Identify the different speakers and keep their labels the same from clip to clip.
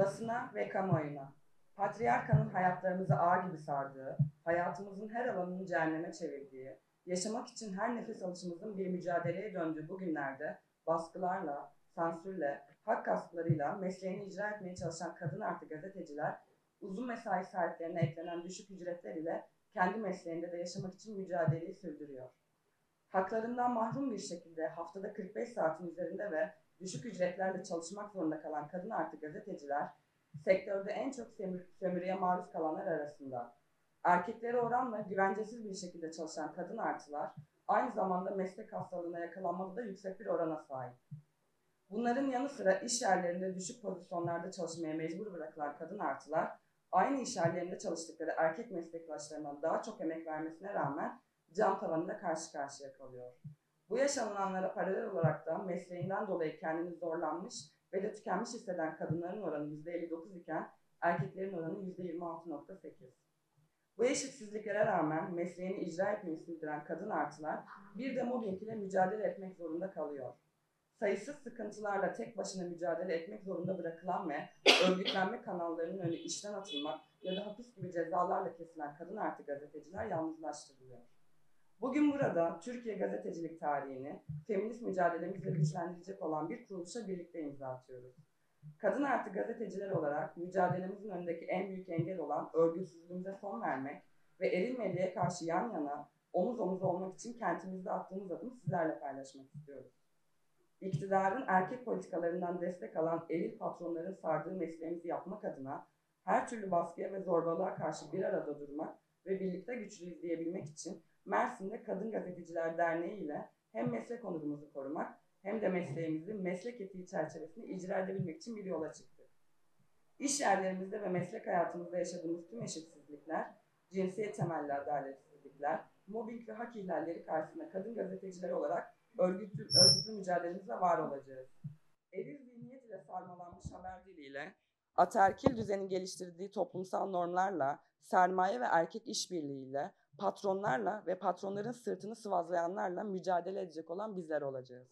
Speaker 1: Basına ve kamuoyuna. Patriarkanın hayatlarımızı ağ gibi sardığı, hayatımızın her alanını cehenneme çevirdiği, yaşamak için her nefes alışımızın bir mücadeleye döndüğü bu günlerde baskılarla, sansürle, hak gasplarıyla mesleğini icra etmeye çalışan kadın artı gazeteciler, uzun mesai saatlerine eklenen düşük ücretler ile kendi mesleğinde de yaşamak için mücadeleyi sürdürüyor. Haklarından mahrum bir şekilde haftada 45 saatin üzerinde ve düşük ücretlerle çalışmak zorunda kalan kadın artı gazeteciler, sektörde en çok sömür- sömürüye maruz kalanlar arasında. Erkeklere oranla güvencesiz bir şekilde çalışan kadın artılar, aynı zamanda meslek hastalığına yakalanmada da yüksek bir orana sahip. Bunların yanı sıra iş yerlerinde düşük pozisyonlarda çalışmaya mecbur bırakılan kadın artılar, aynı iş yerlerinde çalıştıkları erkek meslektaşlarından daha çok emek vermesine rağmen cam tavanıyla karşı karşıya kalıyor. Bu yaşanılanlara paralel olarak da mesleğinden dolayı kendini zorlanmış ve de tükenmiş hisseden kadınların oranı %59 iken erkeklerin oranı %26.8. Bu eşitsizliklere rağmen mesleğini icra etmeyi sürdüren kadın artılar bir de mobbing ile mücadele etmek zorunda kalıyor. Sayısız sıkıntılarla tek başına mücadele etmek zorunda bırakılan ve örgütlenme kanallarının önü işten atılmak ya da hapis gibi cezalarla kesilen kadın artı gazeteciler yalnızlaştırılıyor. Bugün burada Türkiye gazetecilik tarihini feminist mücadelemizle güçlendirecek olan bir kuruluşa birlikte imza atıyoruz. Kadın artı gazeteciler olarak mücadelemizin önündeki en büyük engel olan örgütsüzlüğümüze son vermek ve eril medyaya karşı yan yana, omuz omuz olmak için kentimizde attığımız adımı sizlerle paylaşmak istiyoruz. İktidarın erkek politikalarından destek alan eril patronların sardığı mesleğimizi yapmak adına her türlü baskıya ve zorbalığa karşı bir arada durmak ve birlikte güçlüyüz diyebilmek için Mersin'de Kadın Gazeteciler Derneği ile hem meslek onurumuzu korumak hem de mesleğimizi meslek etiği çerçevesinde icra edebilmek için bir yola çıktık. İş yerlerimizde ve meslek hayatımızda yaşadığımız tüm eşitsizlikler, cinsiyet temelli adaletsizlikler, mobbing ve hak ihlalleri karşısında kadın gazeteciler olarak örgütlü, örgütlü mücadelemizle var olacağız. Eril zihniyet ile sarmalanmış haber diliyle, ataerkil düzenin geliştirdiği toplumsal normlarla, sermaye ve erkek işbirliğiyle, patronlarla ve patronların sırtını sıvazlayanlarla mücadele edecek olan bizler olacağız.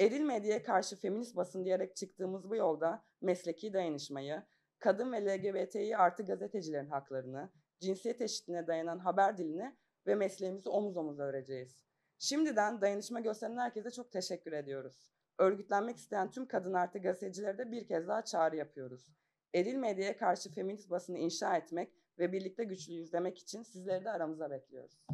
Speaker 1: Eril medyaya karşı feminist basın diyerek çıktığımız bu yolda mesleki dayanışmayı, kadın ve LGBTİ artı gazetecilerin haklarını, cinsiyet eşitliğine dayanan haber dilini ve mesleğimizi omuz omuz öreceğiz. Şimdiden dayanışma gösteren herkese çok teşekkür ediyoruz. Örgütlenmek isteyen tüm kadın artı gazetecilere de bir kez daha çağrı yapıyoruz. Eril medyaya karşı feminist basını inşa etmek ve birlikte güçlüyüz demek için sizleri de aramıza bekliyoruz.